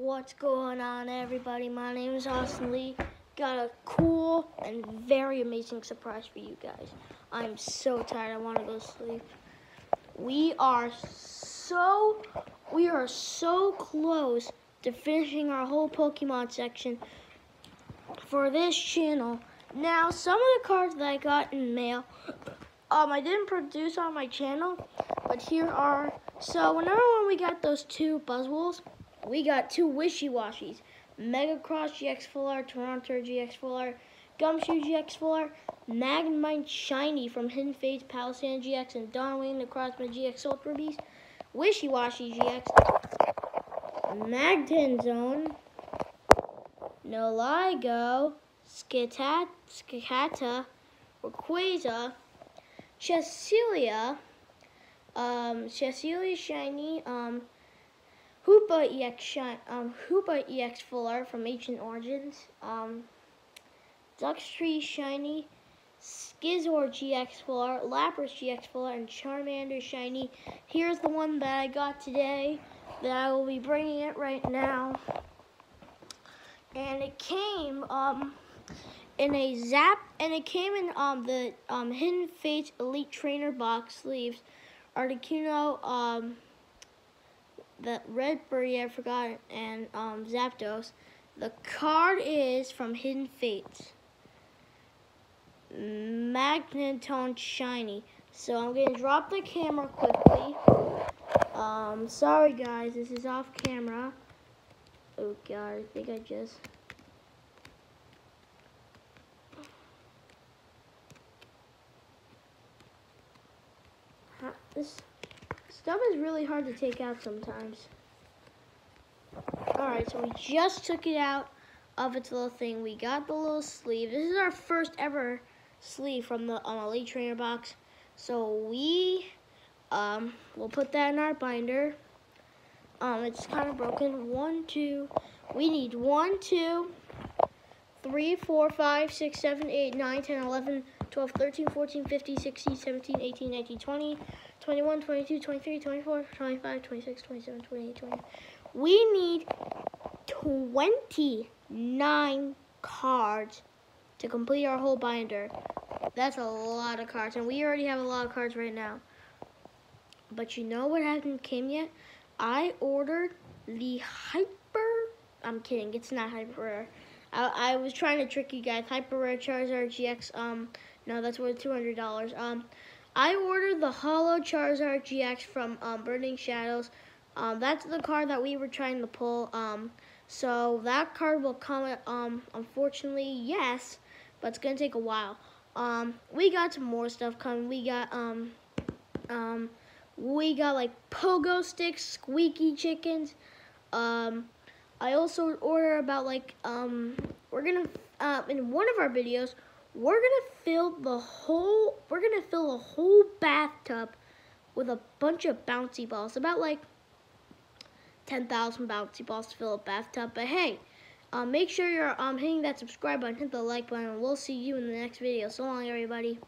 What's going on, everybody? My name is Austin Lee. Got a cool and very amazing surprise for you guys. I'm so tired. I want to go sleep. We are so we are so close to finishing our whole Pokemon section for this channel. Now, some of the cards that I got in mail, um, I didn't produce on my channel, but here are. So, whenever when we got those two Buzzwoles, we got two Wishiwashis. Mega-Cross GX Full Art, Toronto GX Full Art, Gumshoe GX Full Art, Magnemite Shiny from Hidden Fates, Palossand GX, and Dawn Wings Necrozma GX Ultra Beast, Wishiwashi GX, Magnezone, Noligo, Skitat, Skikata, Rayquaza, Chesselia, um, Chesselia Shiny, um, Hoopa EX um, Hoopa EX Full Art from Ancient Origins, um, Duxtree Shiny, Scizor GX Full Art, Lapras GX Full Art, and Charmander Shiny. Here's the one that I got today that I will be bringing it right now. And it came, um, in a zap, and it came in, um, the, um, Hidden Fates Elite Trainer box sleeves. Articuno, um, the Red Birdie, I forgot, and um, Zapdos. The card is from Hidden Fates. Magneton Shiny. So I'm going to drop the camera quickly. Um, sorry guys, this is off camera. Oh god, I think I just... This Stuff is really hard to take out sometimes. Alright, so we just took it out of its little thing. We got the little sleeve. This is our first ever sleeve from the um, Elite Trainer box. So we um, will put that in our binder. Um, it's kind of broken. One, two. We need one, two, three, four, five, six, seven, eight, nine, ten, eleven, twelve, thirteen, fourteen, fifteen, sixteen, seventeen, eighteen, nineteen, twenty. 21, 22, 23, 24, 25, 26, 27, 28, 20. We need 29 cards to complete our whole binder. That's a lot of cards, and we already have a lot of cards right now. But you know what hasn't came yet? I ordered the Hyper... I'm kidding, it's not Hyper Rare. I, I was trying to trick you guys. Hyper Rare Charizard GX, um, no, that's worth $200. Um, I ordered the Hollow Charizard GX from um, Burning Shadows. Um, that's the card that we were trying to pull. Um, so that card will come, um, unfortunately, yes, but it's going to take a while. Um, we got some more stuff coming. We got, um, um, we got like pogo sticks, squeaky chickens. Um, I also order about like, um, we're going to, uh, in one of our videos, we're gonna fill the whole we're gonna fill a whole bathtub with a bunch of bouncy balls about like 10,000 bouncy balls to fill a bathtub but hey um, make sure you're um, hitting that subscribe button hit the like button and we'll see you in the next video. So long everybody